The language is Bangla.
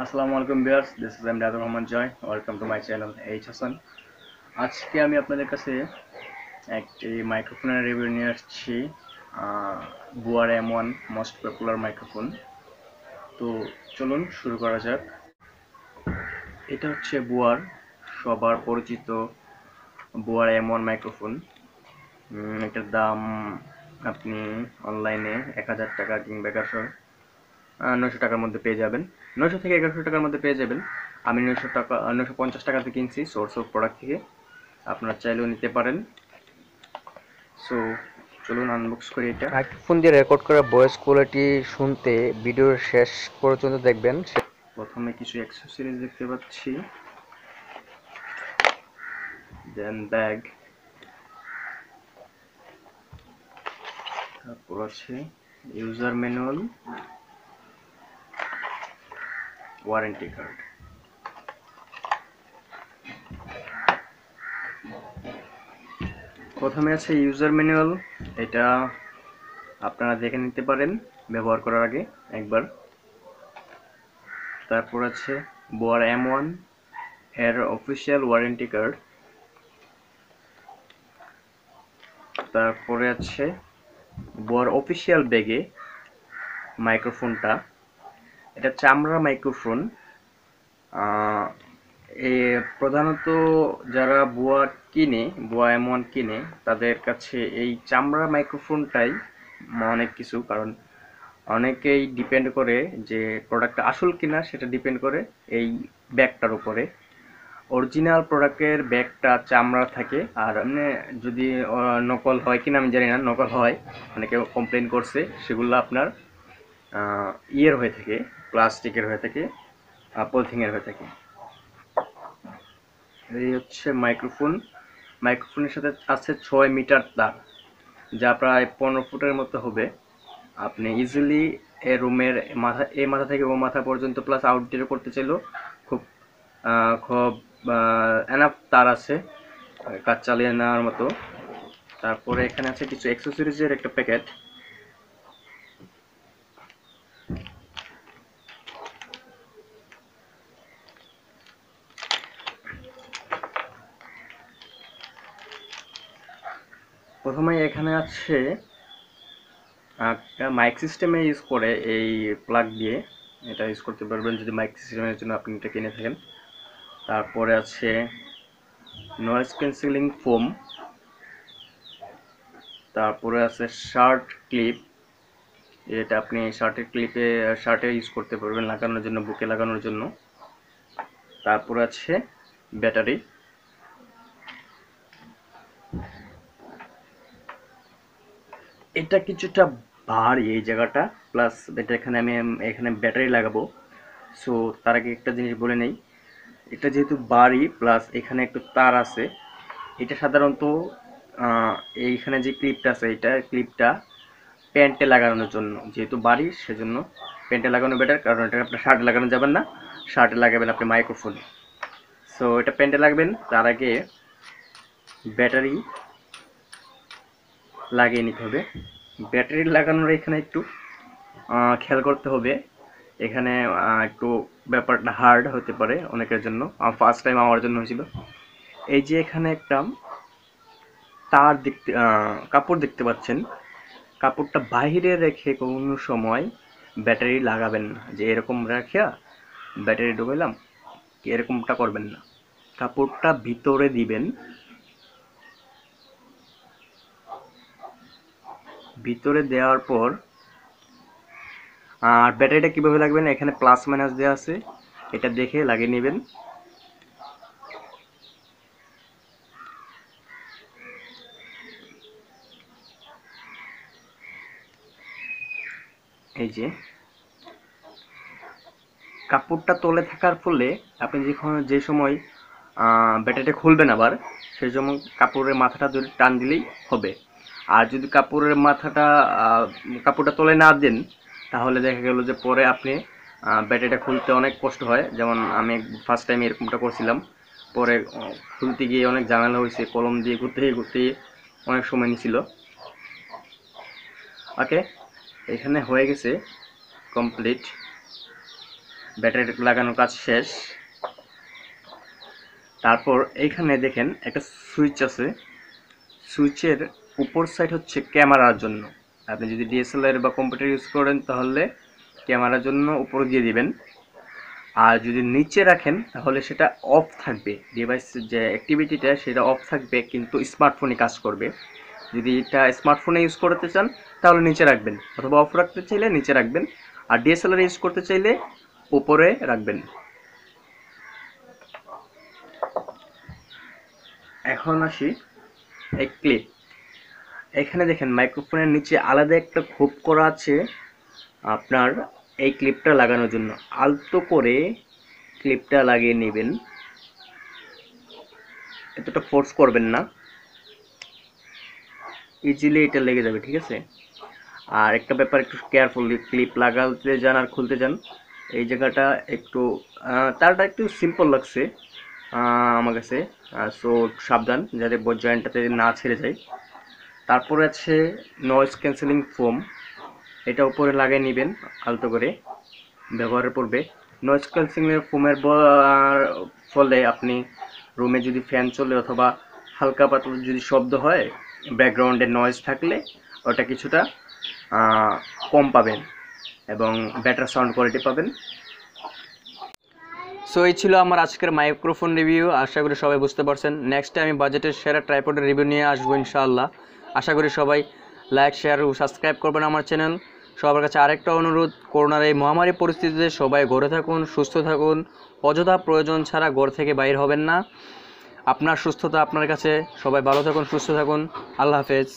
আসসালামু আলাইকুম বিয়ার্স this is M রাদুর Rahman Joy welcome to my channel H Hasan আজকে আমি আপনাদের কাছে একটি মাইক্রোফোনের রিভিউ নিয়ে আসছি Boya M one most popular microphone তো চলুন শুরু করা যাক। এটা হচ্ছে বুয়ার, সবার পরিচিত বুয়ার এম ওয়ান মাইক্রোফোন এটার দাম আপনি অনলাইনে এক হাজার টাকা কিংবা এগারোশো নয়শো টাকার মধ্যে পেয়ে যাবেন। নয়শো থেকে এগারোশো টাকার মধ্যে পেয়ে যাবেন। আমি নয়শো টাকা নয়শো পঞ্চাশ টাকাতে কিনছি সোর্স অফ প্রোডাক্ট থেকে। আপনারা চাইলেও নিতে পারেন। সো চলুন আনবক্স করি এটা। মাইক্রোফোন দিয়ে রেকর্ড করা ভয়েস কোয়ালিটি শুনতে ভিডিওর শেষ পর্যন্ত দেখবেন। প্রথমে কিছু অ্যাক্সেসরিজ দেখতে পাচ্ছি। দেন ব্যাগ তারপর আছে ইউজার ম্যানুয়াল ওয়ারেন্টি কার্ড প্রথমে আছে ইউজার ম্যানুয়াল এটা আপনারা দেখে নিতে পারেন ব্যবহার করার আগে একবার। তারপর আছে বোয়ার এম ওয়ানের অফিসিয়াল ওয়ারেন্টি কার্ড তারপরে আছে বোয়ার অফিসিয়াল ব্যাগে মাইক্রোফোনটা এটা চামড়া মাইক্রোফোন। এ, প্রধানত যারা বুয়া কিনে, বুয়া এম ওয়ান কিনে, তাদের কাছে এই চামড়া মাইক্রোফোনটাই অনেক কিছু, কারণ অনেকেই ডিপেন্ড করে যে প্রোডাক্টটা আসল কিনা, সেটা ডিপেন্ড করে এই ব্যাগটার উপরে। অরিজিনাল প্রোডাক্টের ব্যাগটা চামড়া থাকে, আর এমনি যদি নকল হয় কিনা, আমি জানি না, নকল হয় অনেকে কমপ্লেন করছে, সেগুলো আপনার ইয়ের হয়ে থাকে, প্লাস্টিকের হয়ে থাকে পলিথিনের হয়ে থাকে। এই হচ্ছে মাইক্রোফোন। মাইক্রোফোনের সাথে আছে ছয় মিটার তার, যা প্রায় পনেরো ফুটের মতো হবে। আপনি ইজিলি এ রুমের মাথা, এ মাথা থেকে ও মাথা পর্যন্ত প্লাস আউটডোর করতে চাইলেও খুব খুব এনাফ তার আছে, কাজ চালিয়ে নেওয়ার মতো। তারপরে এখানে আছে কিছু অ্যাক্সেসরিজের একটা প্যাকেট প্রথমে এখানে আছে একটা মাইক সিস্টেমে ইউজ করে এই প্লাগ দিয়ে এটা ইউজ করতে পারবেন যদি মাইক সিস্টেমের জন্য আপনি এটা কিনে থাকেন। তারপরে আছে নয়েজ ক্যান্সেলিং ফোম তারপরে আছে শার্ট ক্লিপ এটা আপনি শার্টের ক্লিপে শার্টে ইউজ করতে পারবেন লাগানোর জন্য, বুকে লাগানোর জন্য। তারপরে আছে ব্যাটারি এটা কিছুটা ভারী এই জায়গাটা প্লাস এটা এখানে আমি, এখানে ব্যাটারি লাগাবো। সো তার আগে একটা জিনিস বলে নেই। এটা যেহেতু বাড়ি প্লাস এখানে একটু তার আছে, এটা সাধারণত এইখানে যে ক্লিপটা আছে, এটা ক্লিপটা প্যান্টে লাগানোর জন্য। যেহেতু বাড়ি সেজন্য প্যান্টে লাগানো বেটার কারণ এটা আপনার শার্টে লাগানো যাবেন না। শার্টে লাগাবেন আপনি মাইক্রোফোন সো এটা প্যান্টে লাগবেন। তার আগে ব্যাটারি লাগিয়ে নিতে হবে। ব্যাটারি লাগানোর এখানে একটু খেয়াল করতে হবে। এখানে একটু ব্যাপারটা হার্ড হতে পারে অনেকের জন্য। ফার্স্ট টাইম আমার জন্য হয়েছিল। এই যে এখানে একটা তার দেখতে কাপড় দেখতে পাচ্ছেন। কাপড়টা বাইরে রেখে কোনো সময় ব্যাটারি লাগাবেন না। যে এরকম রাখিয়া ব্যাটারি ঢুকাইলাম, এরকমটা করবেন না। কাপড়টা ভিতরে দিবেন ভিতরে দেওয়ার পর, আর ব্যাটারিটা কীভাবে লাগবেন? এখানে প্লাস মাইনাস দেওয়া আছে। এটা দেখে লাগিয়ে নেবেন। এই যে। কাপড়টা তলে থাকার ফলে আপনি যখন যে সময় ব্যাটারিটা খুলবেন আবার, সেই সময় কাপড়ের মাথাটা ধরে টান দিলেই হবে। আর যদি কাপড়ের মাথাটা কাপড়টা তলে না দেন, তাহলে দেখা গেল যে পরে আপনি ব্যাটারিটা খুলতে অনেক কষ্ট হয়। যেমন আমি ফার্স্ট টাইম এরকমটা করছিলাম। পরে খুলতে গিয়ে অনেক ঝামেলা হয়েছে, কলম দিয়ে ঘুরতে ঘুরতে অনেক সময় নিছিল। ওকে, এখানে হয়ে গেছে কমপ্লিট ব্যাটারি লাগানোর কাজ শেষ। তারপর এইখানে দেখেন একটা সুইচ আছে। সুইচের উপর সাইড হচ্ছে ক্যামেরার জন্য। আপনি যদি ডিএসএলআর বা কম্পিউটার ইউজ করেন, তাহলে ক্যামেরার জন্য উপরে দিয়ে দিবেন। আর যদি নিচে রাখেন, তাহলে সেটা অফ থাকবে। ডিভাইস যে অ্যাক্টিভিটিটা সেটা অফ থাকবে, কিন্তু স্মার্টফোনে কাজ করবে। যদি এটা স্মার্টফোনে ইউজ করতে চান, তাহলে নিচে রাখবেন। অথবা অফ রাখতে চাইলে নিচে রাখবেন। আর ডিএসএলআর ইউজ করতে চাইলে উপরে রাখবেন। এখন আসি এই ক্লিপ এখানে দেখেন মাইক্রোফোনের নিচে আলাদা একটা খোপ করা আছে আপনার এই ক্লিপটা লাগানোর জন্য। আলতো করে ক্লিপটা লাগিয়ে নেবেন। এতটা ফোর্স করবেন না। ইজিলি এটা লেগে যাবে, ঠিক আছে? আর একটা ব্যাপার, একটু কেয়ারফুলি ক্লিপ লাগাতে যান আর খুলতে যান। এই জায়গাটা একটু তারটা একটু সিম্পল লাগছে আমার কাছে। সো সাবধান, যাতে জয়েন্টটাতে না ছেড়ে যায়। তারপরে আছে নয়েজ ক্যান্সেলিং ফোম এটা উপরে লাগিয়ে নেবেন, আলতো করে। ব্যবহারের পূর্বে নয়েজ ক্যান্সেলিং ফোমের ফলে আপনি রুমে যদি ফ্যান চলে অথবা হালকা পাতলা যদি শব্দ হয় ব্যাকগ্রাউন্ডে নয়েজ থাকলে ওটা কিছুটা কম পাবেন এবং বেটার সাউন্ড কোয়ালিটি পাবেন। সো এই ছিল আমার আজকের মাইক্রোফোন রিভিউ আশা করি সবাই বুঝতে পারছেন। নেক্সটে আমি বাজেটের সেরা ট্রাইপডের রিভিউ নিয়ে আসব, ইনশাআল্লাহ। আশা করি সবাই লাইক, শেয়ার ও সাবস্ক্রাইব করবেন আমার চ্যানেল। সবার কাছে আরেকটা অনুরোধ, করোনার এই মহামারী পরিস্থিতিতে সবাই ঘরে থাকুন, সুস্থ থাকুন। অযথা প্রয়োজন ছাড়া ঘর থেকে বাইর হবেন না। আপনার সুস্থতা আপনার কাছে। সবাই ভালো থাকুন, সুস্থ থাকুন। আল্লাহ হাফেজ।